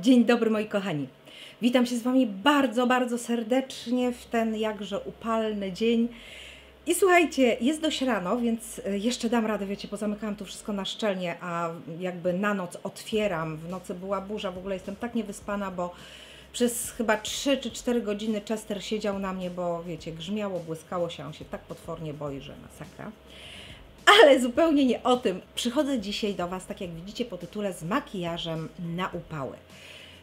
Dzień dobry moi kochani. Witam się z Wami bardzo, bardzo serdecznie w ten jakże upalny dzień. I słuchajcie, jest dość rano, więc e, jeszcze dam radę, wiecie, pozamykałam tu wszystko na szczelnie, a jakby na noc otwieram. W nocy była burza, w ogóle jestem tak niewyspana, bo przez chyba 3 czy 4 godziny Chester siedział na mnie, bo wiecie, grzmiało, błyskało się, on się tak potwornie boi, że masakra. Ale zupełnie nie o tym. Przychodzę dzisiaj do Was, tak jak widzicie po tytule, z makijażem na upały.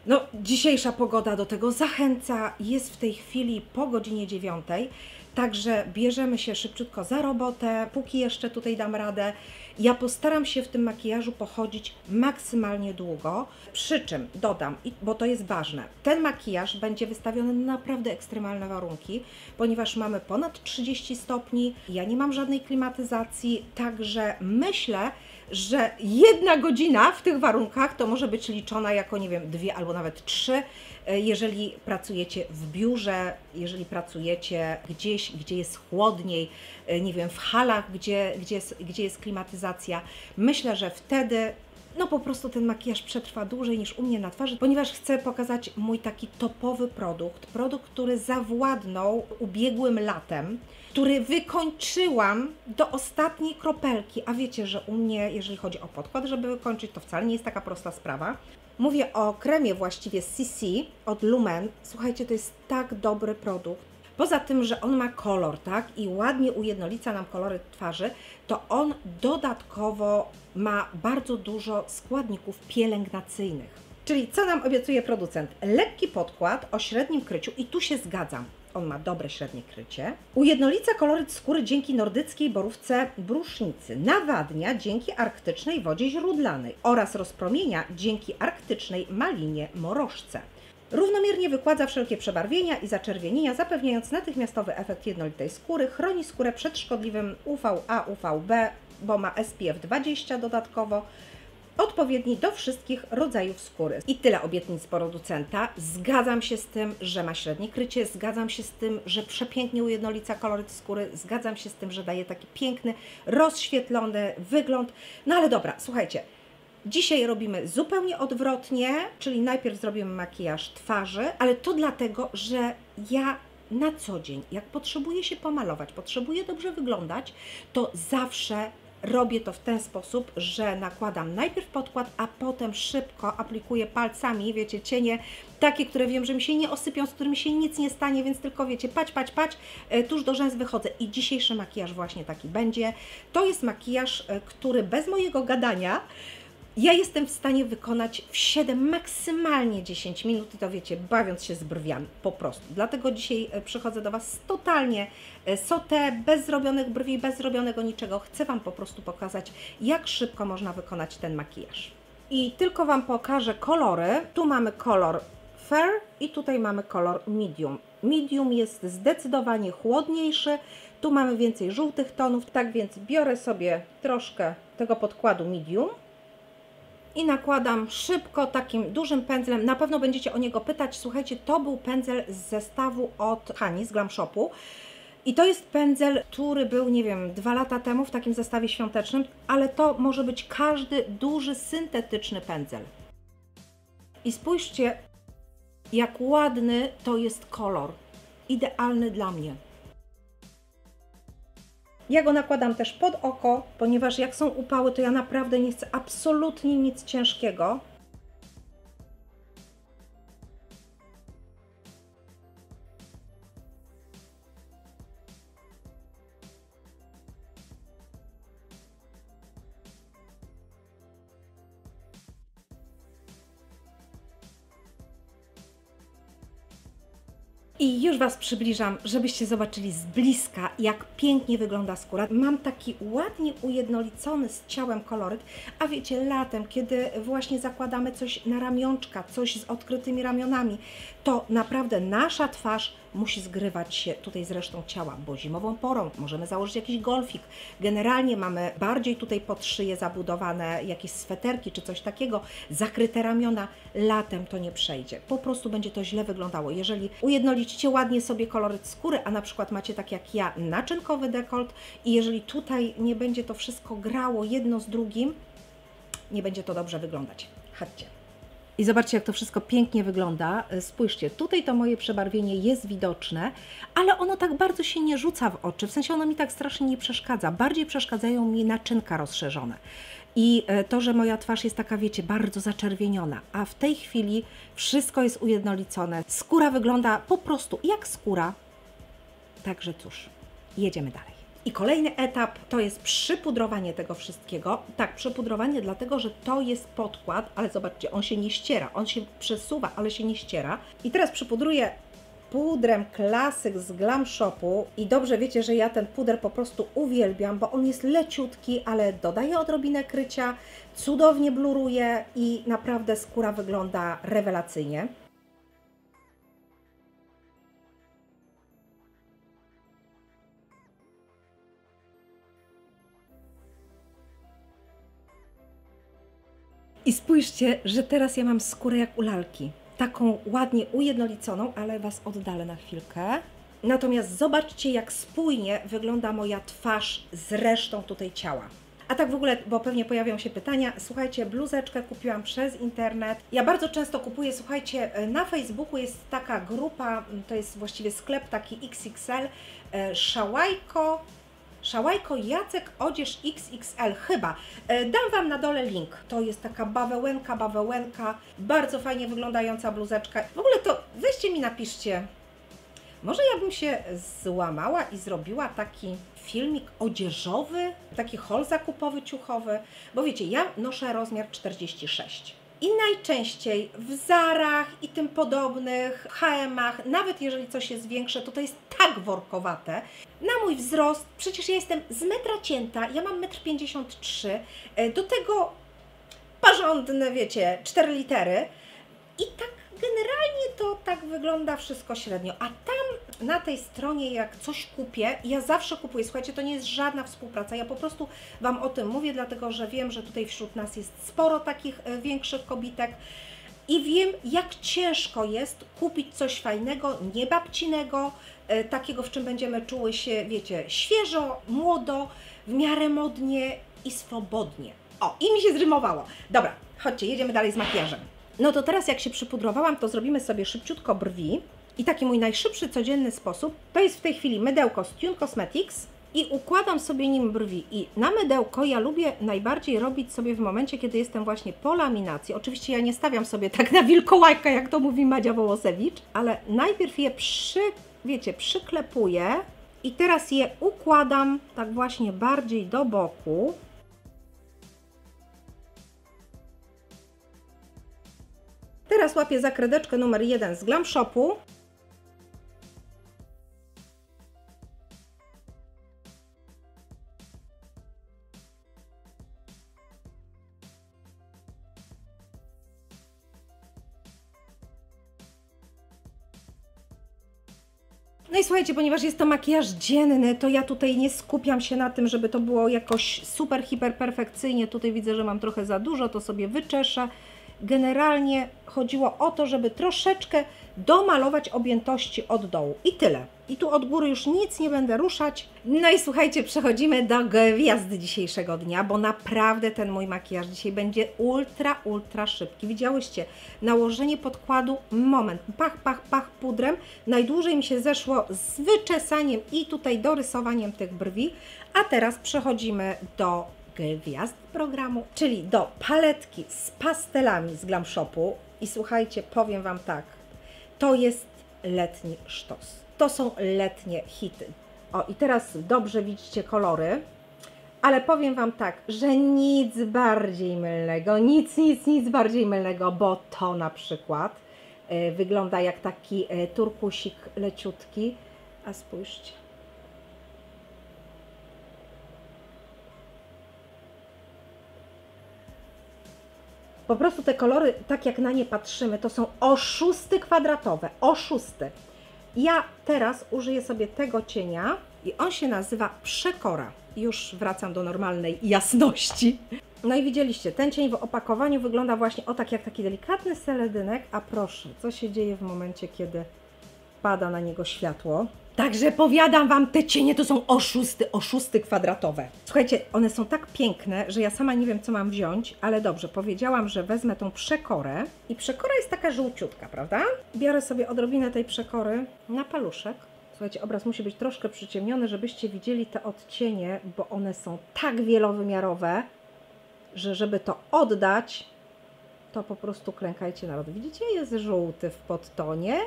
No, dzisiejsza pogoda do tego zachęca. Jest w tej chwili po godzinie dziewiątej, także bierzemy się szybciutko za robotę, póki jeszcze tutaj dam radę. Ja postaram się w tym makijażu pochodzić maksymalnie długo, przy czym dodam, bo to jest ważne, ten makijaż będzie wystawiony na naprawdę ekstremalne warunki, ponieważ mamy ponad 30 stopni, ja nie mam żadnej klimatyzacji, także myślę, że jedna godzina w tych warunkach to może być liczona jako, nie wiem, dwie albo nawet trzy, e, jeżeli pracujecie w biurze, jeżeli pracujecie gdzieś, gdzie jest chłodniej, e, nie wiem, w halach, gdzie, gdzie, gdzie jest klimatyzacja. Myślę, że wtedy no po prostu ten makijaż przetrwa dłużej niż u mnie na twarzy, ponieważ chcę pokazać mój taki topowy produkt, produkt, który zawładnął ubiegłym latem, który wykończyłam do ostatniej kropelki, a wiecie, że u mnie, jeżeli chodzi o podkład, żeby wykończyć, to wcale nie jest taka prosta sprawa. Mówię o kremie właściwie CC od Lumen. Słuchajcie, to jest tak dobry produkt. Poza tym, że on ma kolor, tak, i ładnie ujednolica nam kolory twarzy, to on dodatkowo ma bardzo dużo składników pielęgnacyjnych. Czyli co nam obiecuje producent? Lekki podkład o średnim kryciu i tu się zgadzam. On ma dobre średnie krycie. Ujednolica koloryt skóry dzięki nordyckiej borówce brusznicy. Nawadnia dzięki arktycznej wodzie źródlanej oraz rozpromienia dzięki arktycznej malinie morożce. Równomiernie wykładza wszelkie przebarwienia i zaczerwienienia, zapewniając natychmiastowy efekt jednolitej skóry. Chroni skórę przed szkodliwym UVA, UVB, bo ma SPF 20 dodatkowo odpowiedni do wszystkich rodzajów skóry. I tyle obietnic producenta. Zgadzam się z tym, że ma średnie krycie, zgadzam się z tym, że przepięknie ujednolica koloryt skóry, zgadzam się z tym, że daje taki piękny, rozświetlony wygląd. No ale dobra, słuchajcie, Dzisiaj robimy zupełnie odwrotnie, czyli najpierw zrobimy makijaż twarzy, ale to dlatego, że ja na co dzień, jak potrzebuję się pomalować, potrzebuję dobrze wyglądać, to zawsze robię to w ten sposób, że nakładam najpierw podkład, a potem szybko aplikuję palcami, wiecie, cienie takie, które wiem, że mi się nie osypią, z którymi się nic nie stanie, więc tylko wiecie, pać, pać, pać, e, tuż do rzęs wychodzę i dzisiejszy makijaż właśnie taki będzie. To jest makijaż, e, który bez mojego gadania ja jestem w stanie wykonać w 7, maksymalnie 10 minut i to wiecie, bawiąc się z brwiami, po prostu. Dlatego dzisiaj e, przychodzę do Was totalnie e, sotę, bez zrobionych brwi, bez zrobionego niczego. Chcę Wam po prostu pokazać, jak szybko można wykonać ten makijaż. I tylko Wam pokażę kolory. Tu mamy kolor fair i tutaj mamy kolor medium. Medium jest zdecydowanie chłodniejszy, tu mamy więcej żółtych tonów, tak więc biorę sobie troszkę tego podkładu medium i nakładam szybko takim dużym pędzlem. Na pewno będziecie o niego pytać. Słuchajcie, to był pędzel z zestawu od Hani z Glam Shopu. I to jest pędzel, który był, nie wiem, dwa lata temu w takim zestawie świątecznym, ale to może być każdy duży, syntetyczny pędzel. I spójrzcie, jak ładny to jest kolor. Idealny dla mnie. Ja go nakładam też pod oko, ponieważ jak są upały, to ja naprawdę nie chcę absolutnie nic ciężkiego. I już Was przybliżam, żebyście zobaczyli z bliska, jak pięknie wygląda skóra. Mam taki ładnie ujednolicony z ciałem koloryt, a wiecie, latem, kiedy właśnie zakładamy coś na ramionczka, coś z odkrytymi ramionami, to naprawdę nasza twarz musi zgrywać się tutaj z resztą ciała, bo zimową porą możemy założyć jakiś golfik. Generalnie mamy bardziej tutaj pod szyję zabudowane jakieś sweterki czy coś takiego, zakryte ramiona. Latem to nie przejdzie. Po prostu będzie to źle wyglądało. Jeżeli ujednolicicie ładnie sobie koloryt skóry, a na przykład macie tak jak ja naczynkowy dekolt i jeżeli tutaj nie będzie to wszystko grało jedno z drugim, nie będzie to dobrze wyglądać. Chodźcie. I zobaczcie, jak to wszystko pięknie wygląda. E, Spójrzcie, tutaj to moje przebarwienie jest widoczne, ale ono tak bardzo się nie rzuca w oczy, w sensie ono mi tak strasznie nie przeszkadza. Bardziej przeszkadzają mi naczynka rozszerzone. I e, to, że moja twarz jest taka, wiecie, bardzo zaczerwieniona, a w tej chwili wszystko jest ujednolicone. Skóra wygląda po prostu jak skóra. Także cóż, jedziemy dalej. I kolejny etap to jest przypudrowanie tego wszystkiego. Tak, przypudrowanie, dlatego że to jest podkład, ale zobaczcie, on się nie ściera, on się przesuwa, ale się nie ściera. I teraz przypudruję pudrem klasyk z Glam Shopu i dobrze wiecie, że ja ten puder po prostu uwielbiam, bo on jest leciutki, ale dodaje odrobinę krycia, cudownie bluruje i naprawdę skóra wygląda rewelacyjnie. I spójrzcie, że teraz ja mam skórę jak u lalki. Taką ładnie ujednoliconą, ale Was oddalę na chwilkę. Natomiast zobaczcie, jak spójnie wygląda moja twarz z resztą tutaj ciała. A tak w ogóle, bo pewnie pojawią się pytania, słuchajcie, bluzeczkę kupiłam przez internet. Ja bardzo często kupuję, słuchajcie, na Facebooku jest taka grupa, to jest właściwie sklep taki XXL, e, Szałajko Szałajko Jacek Odzież XXL chyba. E, dam Wam na dole link. To jest taka bawełenka, bawełenka, bardzo fajnie wyglądająca bluzeczka. W ogóle to weźcie mi napiszcie, może ja bym się złamała i zrobiła taki filmik odzieżowy, taki hol zakupowy, ciuchowy, bo wiecie, ja noszę rozmiar 46 i najczęściej w Zarach i tym podobnych, HM-ach, nawet jeżeli coś jest większe, to to jest tak workowate. Na mój wzrost, przecież ja jestem z metra cięta, ja mam 1,53 m, e, do tego porządne, wiecie, 4 litery i tak generalnie to tak wygląda wszystko średnio. A tam na tej stronie, jak coś kupię, ja zawsze kupuję, słuchajcie, to nie jest żadna współpraca. Ja po prostu Wam o tym mówię, dlatego że wiem, że tutaj wśród nas jest sporo takich e, większych kobitek. I wiem, jak ciężko jest kupić coś fajnego, niebabcinego, e, takiego, w czym będziemy czuły się, wiecie, świeżo, młodo, w miarę modnie i swobodnie. O, i mi się zrymowało. Dobra, chodźcie, jedziemy dalej z makijażem. No to teraz jak się przypudrowałam, to zrobimy sobie szybciutko brwi. I taki mój najszybszy, codzienny sposób, to jest w tej chwili mydełko z Tune Cosmetics i układam sobie nim brwi. I na mydełko ja lubię najbardziej robić sobie w momencie, kiedy jestem właśnie po laminacji. Oczywiście ja nie stawiam sobie tak na wilkołajka, jak to mówi Madzia Wołosewicz, ale najpierw je przy, wiecie, przyklepuję i teraz je układam tak właśnie bardziej do boku. Teraz łapię zakredeczkę numer 1 z Glam Shopu. No i słuchajcie, ponieważ jest to makijaż dzienny, to ja tutaj nie skupiam się na tym, żeby to było jakoś super, hiper perfekcyjnie. Tutaj widzę, że mam trochę za dużo, to sobie wyczeszę. Generalnie chodziło o to, żeby troszeczkę domalować objętości od dołu i tyle. I tu od góry już nic nie będę ruszać. No i słuchajcie, przechodzimy do gwiazdy dzisiejszego dnia, bo naprawdę ten mój makijaż dzisiaj będzie ultra, ultra szybki. Widziałyście, nałożenie podkładu, moment, pach, pach, pach pudrem. Najdłużej mi się zeszło z wyczesaniem i tutaj dorysowaniem tych brwi. A teraz przechodzimy do gwiazd programu, czyli do paletki z pastelami z Glam Shopu. I słuchajcie, powiem Wam tak, to jest letni sztos. To są letnie hity. O, i teraz dobrze widzicie kolory, ale powiem Wam tak, że nic bardziej mylnego, nic, nic, nic bardziej mylnego, bo to na przykład y, wygląda jak taki y, turkusik leciutki, a spójrzcie. Po prostu te kolory, tak jak na nie patrzymy, to są oszusty kwadratowe, oszusty. Ja teraz użyję sobie tego cienia i on się nazywa Przekora. Już wracam do normalnej jasności. No i widzieliście, ten cień w opakowaniu wygląda właśnie o tak jak taki delikatny seledynek, a proszę, co się dzieje w momencie, kiedy pada na niego światło. Także powiadam Wam, te cienie to są oszusty, oszusty kwadratowe. Słuchajcie, one są tak piękne, że ja sama nie wiem, co mam wziąć, ale dobrze, powiedziałam, że wezmę tą przekorę. I przekora jest taka żółciutka, prawda? Biorę sobie odrobinę tej przekory na paluszek. Słuchajcie, obraz musi być troszkę przyciemniony, żebyście widzieli te odcienie, bo one są tak wielowymiarowe, że żeby to oddać, to po prostu klękajcie narod. Widzicie, jest żółty w podtonie,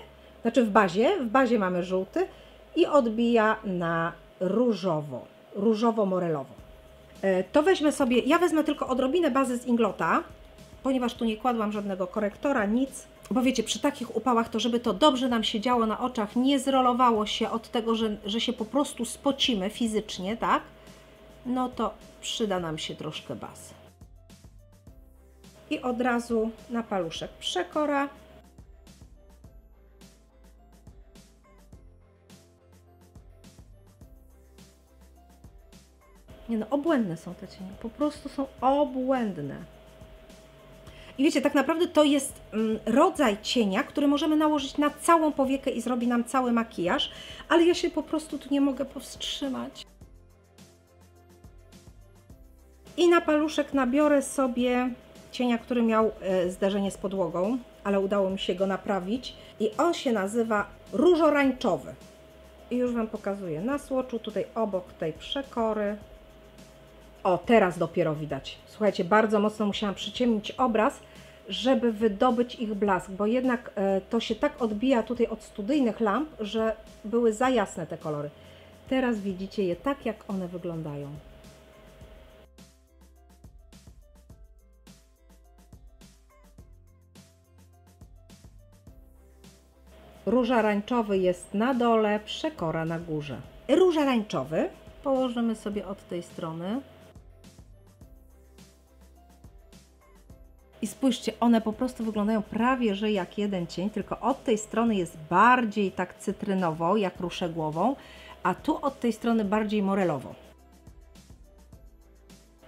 znaczy w bazie, w bazie mamy żółty i odbija na różowo, różowo-morelowo. E, To weźmę sobie, ja wezmę tylko odrobinę bazy z Inglota, ponieważ tu nie kładłam żadnego korektora, nic. Bo wiecie, przy takich upałach to, żeby to dobrze nam się działo na oczach, nie zrolowało się od tego, że, że się po prostu spocimy fizycznie, tak? No to przyda nam się troszkę bazy. I od razu na paluszek przekora. Nie no, obłędne są te cienie. Po prostu są obłędne. I wiecie, tak naprawdę to jest mm, rodzaj cienia, który możemy nałożyć na całą powiekę i zrobi nam cały makijaż, ale ja się po prostu tu nie mogę powstrzymać. I na paluszek nabiorę sobie cienia, który miał e, zderzenie z podłogą, ale udało mi się go naprawić. I on się nazywa różorańczowy. I już Wam pokazuję na słoczu, tutaj obok tej przekory. O, teraz dopiero widać. Słuchajcie, bardzo mocno musiałam przyciemnić obraz, żeby wydobyć ich blask, bo jednak e, to się tak odbija tutaj od studyjnych lamp, że były za jasne te kolory. Teraz widzicie je tak, jak one wyglądają. Róża rańczowy jest na dole, przekora na górze. Róża rańczowy położymy sobie od tej strony. I spójrzcie, one po prostu wyglądają prawie że jak jeden cień, tylko od tej strony jest bardziej tak cytrynowo, jak ruszę głową, a tu od tej strony bardziej morelowo.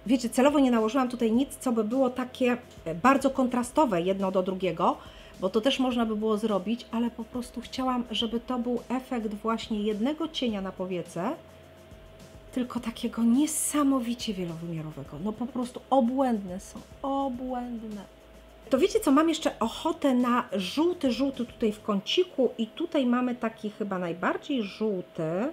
Wiecie, celowo nie nałożyłam tutaj nic, co by było takie e, bardzo kontrastowe jedno do drugiego, bo to też można by było zrobić, ale po prostu chciałam, żeby to był efekt właśnie jednego cienia na powiece, tylko takiego niesamowicie wielowymiarowego. No po prostu obłędne są, obłędne. To wiecie co, mam jeszcze ochotę na żółty, żółty tutaj w kąciku i tutaj mamy taki chyba najbardziej żółty.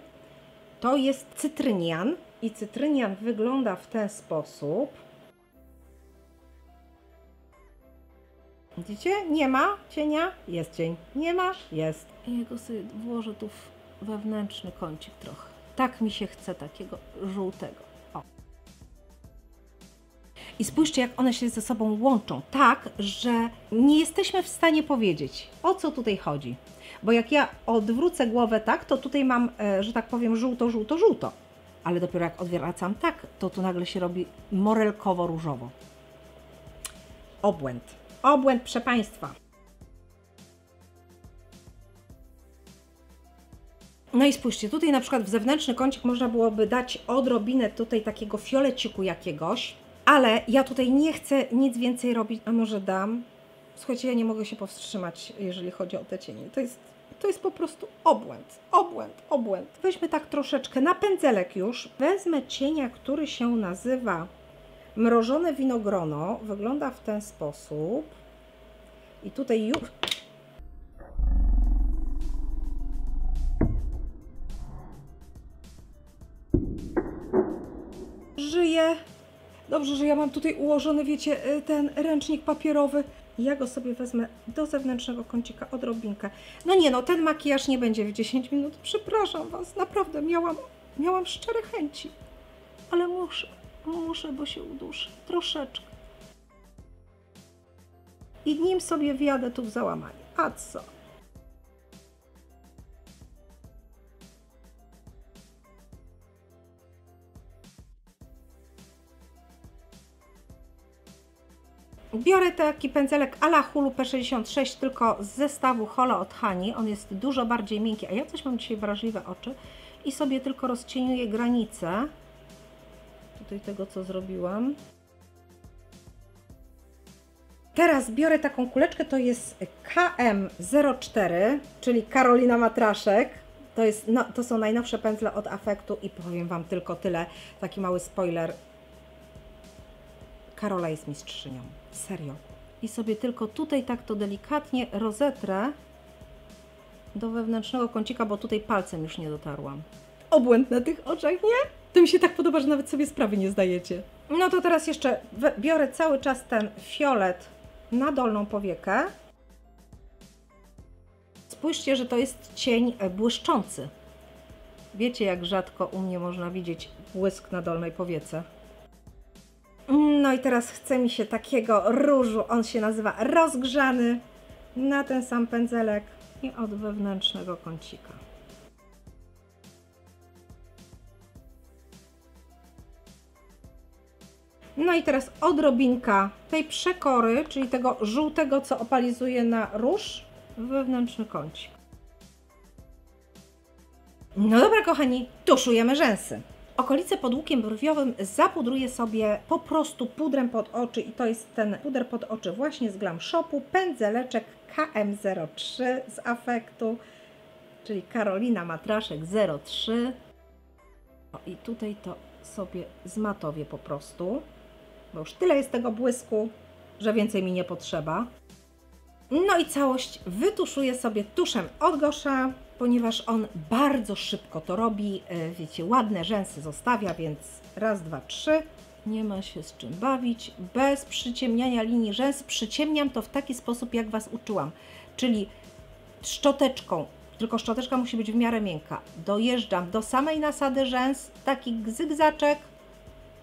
To jest cytrynian i cytrynian wygląda w ten sposób. Widzicie? Nie ma cienia? Jest cień. Nie ma? Jest. I jego sobie włożę tu w wewnętrzny kącik trochę. Tak mi się chce takiego żółtego. O. I spójrzcie, jak one się ze sobą łączą, tak, że nie jesteśmy w stanie powiedzieć, o co tutaj chodzi. Bo jak ja odwrócę głowę tak, to tutaj mam, e, że tak powiem, żółto, żółto, żółto. Ale dopiero jak odwracam tak, to tu nagle się robi morelkowo-różowo. Obłęd. Obłęd, proszę No i spójrzcie, tutaj na przykład w zewnętrzny kącik można byłoby dać odrobinę tutaj takiego fioleciku jakiegoś, ale ja tutaj nie chcę nic więcej robić, a może dam? Słuchajcie, ja nie mogę się powstrzymać, jeżeli chodzi o te cienie. To jest, to jest po prostu obłęd, obłęd, obłęd. Weźmy tak troszeczkę na pędzelek już. Wezmę cienia, który się nazywa mrożone winogrono. Wygląda w ten sposób. I tutaj już... Dobrze, że ja mam tutaj ułożony, wiecie, y, ten ręcznik papierowy. Ja go sobie wezmę do zewnętrznego kącika odrobinkę. No nie no, ten makijaż nie będzie w 10 minut. Przepraszam Was, naprawdę miałam, miałam szczere chęci. Ale muszę, muszę, bo się uduszę. Troszeczkę. I nim sobie wjadę tu w załamanie. A co? Biorę taki pędzelek ala Hulu P66, tylko z zestawu Holo od Hani. On jest dużo bardziej miękki, a ja coś mam dzisiaj wrażliwe oczy. I sobie tylko rozcieniuję granice tutaj tego, co zrobiłam. Teraz biorę taką kuleczkę, to jest KM04, czyli Karolina Matraszek. To, jest, no, to są najnowsze pędzle od Afektu i powiem Wam tylko tyle, taki mały spoiler. Karola jest mistrzynią. Serio. I sobie tylko tutaj tak to delikatnie rozetrę do wewnętrznego kącika, bo tutaj palcem już nie dotarłam. Obłęd na tych oczach, nie? To mi się tak podoba, że nawet sobie sprawy nie zdajecie. No to teraz jeszcze biorę cały czas ten fiolet na dolną powiekę. Spójrzcie, że to jest cień e, błyszczący. Wiecie, jak rzadko u mnie można widzieć błysk na dolnej powiece. No i teraz chce mi się takiego różu, on się nazywa rozgrzany, na ten sam pędzelek i od wewnętrznego kącika. No i teraz odrobinka tej przekory, czyli tego żółtego, co opalizuje na róż, wewnętrzny kącik. No dobra, kochani, tuszujemy rzęsy. Okolice pod łukiem brwiowym zapudruję sobie po prostu pudrem pod oczy i to jest ten puder pod oczy właśnie z Glam Shopu, pędzeleczek KM03 z afektu, czyli Karolina Matraszek 03. O, I tutaj to sobie zmatowię po prostu, bo już tyle jest tego błysku, że więcej mi nie potrzeba. No i całość wytuszuję sobie tuszem od Gosza, ponieważ on bardzo szybko to robi. E, wiecie, ładne rzęsy zostawia, więc raz, dwa, trzy. Nie ma się z czym bawić. Bez przyciemniania linii rzęs. Przyciemniam to w taki sposób, jak Was uczyłam. Czyli szczoteczką, tylko szczoteczka musi być w miarę miękka. Dojeżdżam do samej nasady rzęs, taki gzygzaczek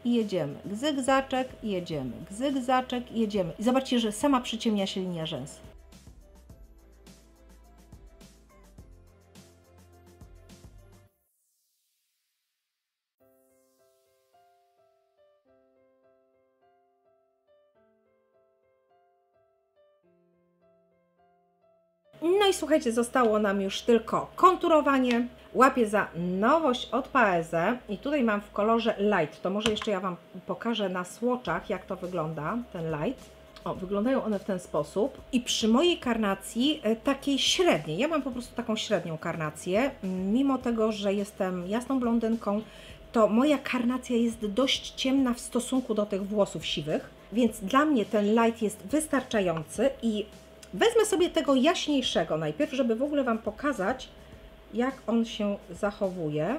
i jedziemy. Gzygzaczek jedziemy. Gzygzaczek jedziemy. I zobaczcie, że sama przyciemnia się linia rzęs. No i słuchajcie, zostało nam już tylko konturowanie. Łapię za nowość od Paeze i tutaj mam w kolorze light. To może jeszcze ja Wam pokażę na słoczach, jak to wygląda, ten light. O, wyglądają one w ten sposób. I przy mojej karnacji e, takiej średniej, ja mam po prostu taką średnią karnację, mimo tego, że jestem jasną blondynką, to moja karnacja jest dość ciemna w stosunku do tych włosów siwych, więc dla mnie ten light jest wystarczający i Wezmę sobie tego jaśniejszego najpierw, żeby w ogóle Wam pokazać, jak on się zachowuje.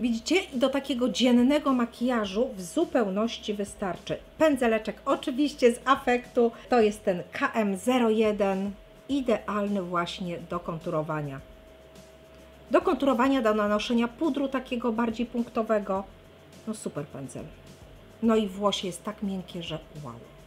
Widzicie? Do takiego dziennego makijażu w zupełności wystarczy. Pędzeleczek oczywiście z afektu. To jest ten KM01. Idealny właśnie do konturowania. Do konturowania, do nanoszenia pudru takiego bardziej punktowego. No super pędzel. No i włosie jest tak miękkie, że wow.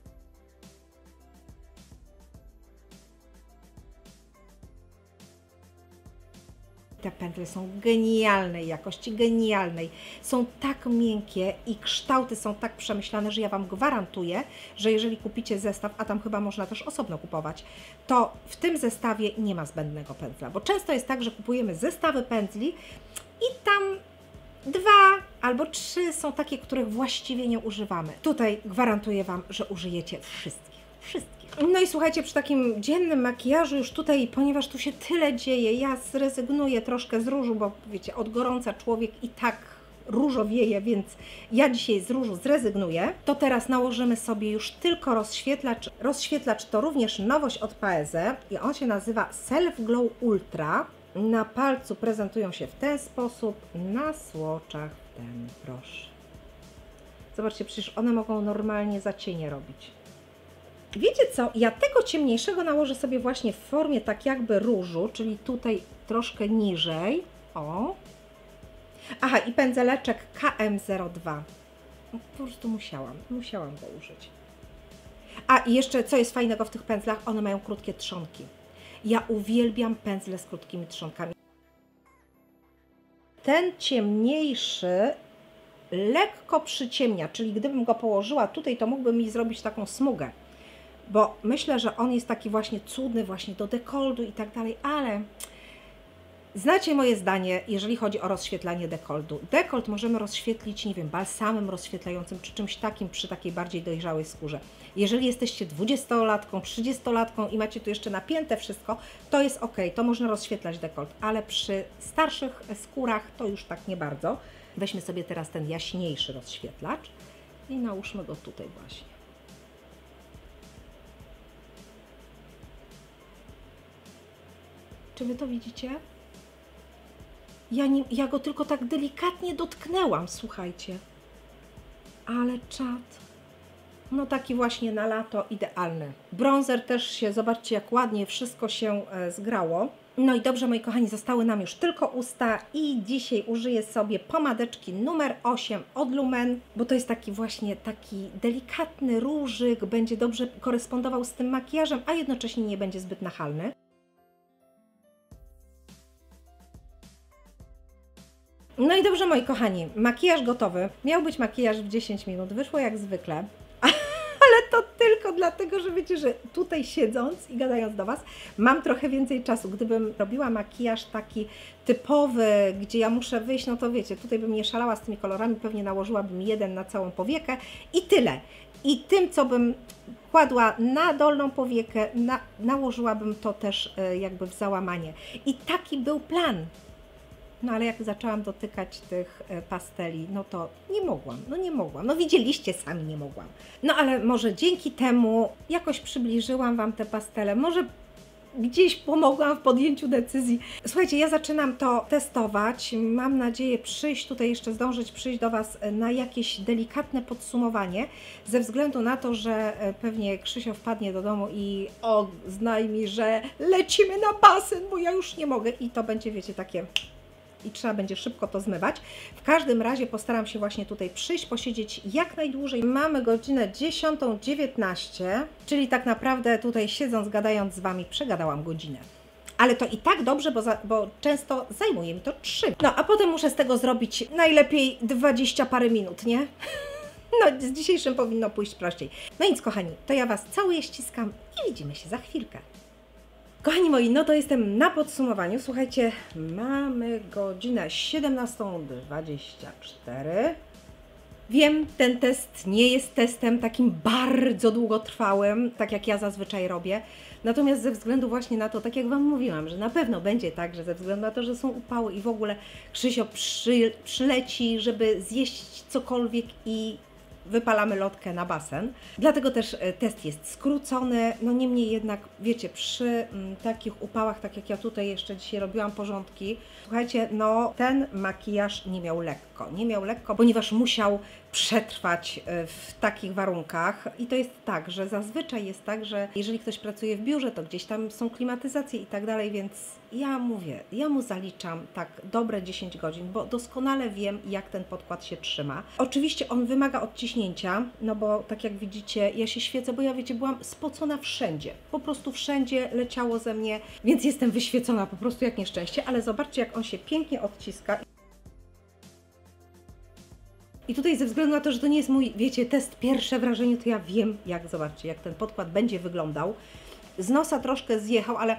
Te pętle są genialnej jakości, genialnej. Są tak miękkie i kształty są tak przemyślane, że ja Wam gwarantuję, że jeżeli kupicie zestaw, a tam chyba można też osobno kupować, to w tym zestawie nie ma zbędnego pędzla, bo często jest tak, że kupujemy zestawy pędzli i tam dwa albo trzy są takie, których właściwie nie używamy. Tutaj gwarantuję Wam, że użyjecie wszystkich. Wszystkich. No i słuchajcie, przy takim dziennym makijażu już tutaj, ponieważ tu się tyle dzieje, ja zrezygnuję troszkę z różu, bo wiecie, od gorąca człowiek i tak różowieje, więc ja dzisiaj z różu zrezygnuję. To teraz nałożymy sobie już tylko rozświetlacz. Rozświetlacz to również nowość od Paeze i on się nazywa Self Glow Ultra. Na palcu prezentują się w ten sposób, na słoczach ten, proszę. Zobaczcie, przecież one mogą normalnie zacienie robić. Wiecie co, ja tego ciemniejszego nałożę sobie właśnie w formie tak jakby różu, czyli tutaj troszkę niżej. O. Aha, i pędzeleczek KM02. No, po prostu musiałam, musiałam go użyć. A i jeszcze co jest fajnego w tych pędzlach, one mają krótkie trzonki. Ja uwielbiam pędzle z krótkimi trzonkami. Ten ciemniejszy lekko przyciemnia, czyli gdybym go położyła tutaj, to mógłby mi zrobić taką smugę bo myślę, że on jest taki właśnie cudny właśnie do dekoldu i tak dalej, ale Znacie moje zdanie, jeżeli chodzi o rozświetlanie dekoltu. Dekolt możemy rozświetlić, nie wiem, balsamem rozświetlającym czy czymś takim przy takiej bardziej dojrzałej skórze. Jeżeli jesteście 20-latką, 30-latką i macie tu jeszcze napięte wszystko, to jest ok, to można rozświetlać dekolt, ale przy starszych skórach to już tak nie bardzo. Weźmy sobie teraz ten jaśniejszy rozświetlacz i nałóżmy go tutaj właśnie. Czy Wy to widzicie? Ja, nie, ja go tylko tak delikatnie dotknęłam, słuchajcie. Ale czad. No taki właśnie na lato idealny. Bronzer też się, zobaczcie jak ładnie wszystko się e, zgrało. No i dobrze, moi kochani, zostały nam już tylko usta i dzisiaj użyję sobie pomadeczki numer 8 od Lumen, bo to jest taki właśnie taki delikatny różyk, będzie dobrze korespondował z tym makijażem, a jednocześnie nie będzie zbyt nachalny. No i dobrze, moi kochani, makijaż gotowy. Miał być makijaż w 10 minut, wyszło jak zwykle, ale to tylko dlatego, że wiecie, że tutaj siedząc i gadając do Was, mam trochę więcej czasu. Gdybym robiła makijaż taki typowy, gdzie ja muszę wyjść, no to wiecie, tutaj bym nie szalała z tymi kolorami, pewnie nałożyłabym jeden na całą powiekę i tyle. I tym, co bym kładła na dolną powiekę, na, nałożyłabym to też e, jakby w załamanie. I taki był plan. No ale jak zaczęłam dotykać tych e, pasteli, no to nie mogłam, no nie mogłam. No widzieliście sami, nie mogłam. No ale może dzięki temu jakoś przybliżyłam Wam te pastele, może gdzieś pomogłam w podjęciu decyzji. Słuchajcie, ja zaczynam to testować. Mam nadzieję przyjść tutaj, jeszcze zdążyć przyjść do Was na jakieś delikatne podsumowanie, ze względu na to, że e, pewnie Krzysio wpadnie do domu i o, znaj mi, że lecimy na basen, bo ja już nie mogę i to będzie, wiecie, takie i trzeba będzie szybko to zmywać. W każdym razie postaram się właśnie tutaj przyjść, posiedzieć jak najdłużej. Mamy godzinę 10.19, czyli tak naprawdę tutaj siedząc, gadając z Wami, przegadałam godzinę. Ale to i tak dobrze, bo, za, bo często zajmuje mi to 3. No, a potem muszę z tego zrobić najlepiej 20 parę minut, nie? No, z dzisiejszym powinno pójść prościej. No więc, kochani, to ja Was całuję, ściskam i widzimy się za chwilkę. Kochani moi, no to jestem na podsumowaniu. Słuchajcie, mamy godzinę 17.24. Wiem, ten test nie jest testem takim bardzo długotrwałym, tak jak ja zazwyczaj robię. Natomiast ze względu właśnie na to, tak jak Wam mówiłam, że na pewno będzie tak, że ze względu na to, że są upały i w ogóle Krzysio przy, przyleci, żeby zjeść cokolwiek i wypalamy lotkę na basen. Dlatego też e, test jest skrócony. No niemniej jednak, wiecie, przy m, takich upałach, tak jak ja tutaj jeszcze dzisiaj robiłam porządki, słuchajcie, no ten makijaż nie miał lekko. Nie miał lekko, ponieważ musiał przetrwać e, w takich warunkach. I to jest tak, że zazwyczaj jest tak, że jeżeli ktoś pracuje w biurze, to gdzieś tam są klimatyzacje i tak dalej, więc ja mówię, ja mu zaliczam tak dobre 10 godzin, bo doskonale wiem, jak ten podkład się trzyma. Oczywiście on wymaga odciśnięcia, no bo tak jak widzicie, ja się świecę, bo ja wiecie, byłam spocona wszędzie. Po prostu wszędzie leciało ze mnie, więc jestem wyświecona po prostu jak nieszczęście, ale zobaczcie, jak on się pięknie odciska. I tutaj ze względu na to, że to nie jest mój, wiecie, test pierwsze wrażenie, to ja wiem, jak, zobaczcie, jak ten podkład będzie wyglądał. Z nosa troszkę zjechał, ale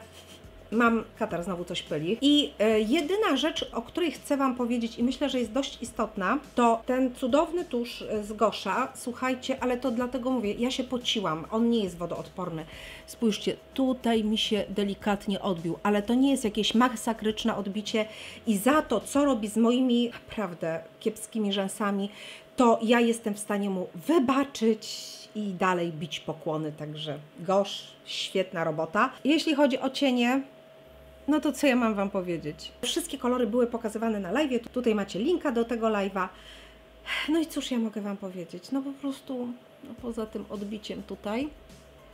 mam katar, znowu coś pyli. I e, jedyna rzecz, o której chcę Wam powiedzieć i myślę, że jest dość istotna, to ten cudowny tusz e, z Gosza. Słuchajcie, ale to dlatego mówię, ja się pociłam, on nie jest wodoodporny. Spójrzcie, tutaj mi się delikatnie odbił, ale to nie jest jakieś masakryczne odbicie i za to, co robi z moimi, naprawdę, kiepskimi rzęsami, to ja jestem w stanie mu wybaczyć i dalej bić pokłony, także gosz, świetna robota. Jeśli chodzi o cienie, no to co ja mam Wam powiedzieć? Wszystkie kolory były pokazywane na live. Tutaj macie linka do tego live'a. No i cóż ja mogę Wam powiedzieć? No po prostu, no poza tym odbiciem tutaj,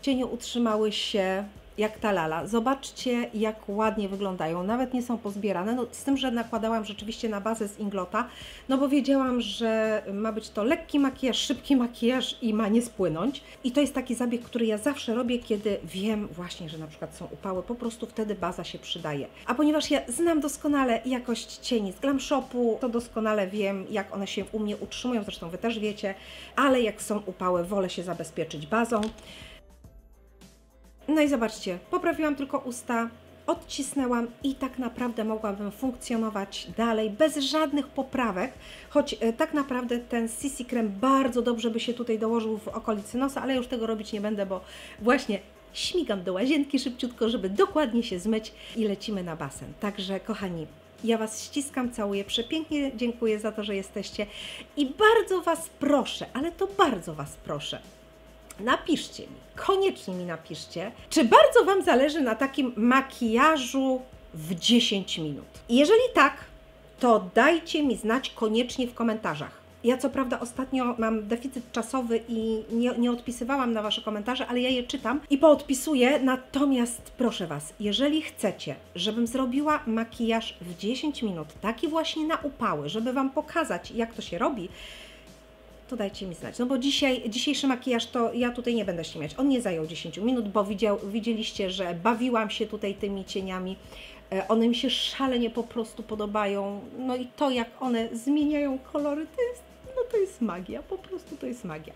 cienie utrzymały się jak ta lala. Zobaczcie, jak ładnie wyglądają. Nawet nie są pozbierane. No, z tym, że nakładałam rzeczywiście na bazę z Inglota, no bo wiedziałam, że ma być to lekki makijaż, szybki makijaż i ma nie spłynąć. I to jest taki zabieg, który ja zawsze robię, kiedy wiem właśnie, że na przykład są upały. Po prostu wtedy baza się przydaje. A ponieważ ja znam doskonale jakość cieni z Glam Shopu, to doskonale wiem, jak one się u mnie utrzymują. Zresztą Wy też wiecie. Ale jak są upały, wolę się zabezpieczyć bazą. No i zobaczcie, poprawiłam tylko usta, odcisnęłam i tak naprawdę mogłabym funkcjonować dalej bez żadnych poprawek, choć e, tak naprawdę ten CC krem bardzo dobrze by się tutaj dołożył w okolicy nosa, ale już tego robić nie będę, bo właśnie śmigam do łazienki szybciutko, żeby dokładnie się zmyć i lecimy na basen. Także kochani, ja Was ściskam, całuję przepięknie, dziękuję za to, że jesteście i bardzo Was proszę, ale to bardzo Was proszę, napiszcie mi, koniecznie mi napiszcie, czy bardzo Wam zależy na takim makijażu w 10 minut. Jeżeli tak, to dajcie mi znać koniecznie w komentarzach. Ja co prawda ostatnio mam deficyt czasowy i nie, nie odpisywałam na Wasze komentarze, ale ja je czytam i poodpisuję. Natomiast proszę Was, jeżeli chcecie, żebym zrobiła makijaż w 10 minut, taki właśnie na upały, żeby Wam pokazać, jak to się robi, to dajcie mi znać. No bo dzisiaj, dzisiejszy makijaż to ja tutaj nie będę śmiać. On nie zajął 10 minut, bo widział, widzieliście, że bawiłam się tutaj tymi cieniami. E, One mi się szalenie po prostu podobają. No i to, jak one zmieniają kolory, to jest, no to jest magia. Po prostu to jest magia.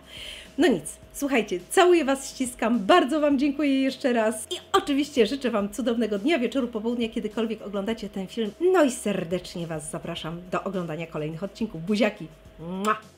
No nic, słuchajcie, całuję Was, ściskam. Bardzo Wam dziękuję jeszcze raz. I oczywiście życzę Wam cudownego dnia, wieczoru, popołudnia, kiedykolwiek oglądacie ten film. No i serdecznie Was zapraszam do oglądania kolejnych odcinków. Buziaki! Mua!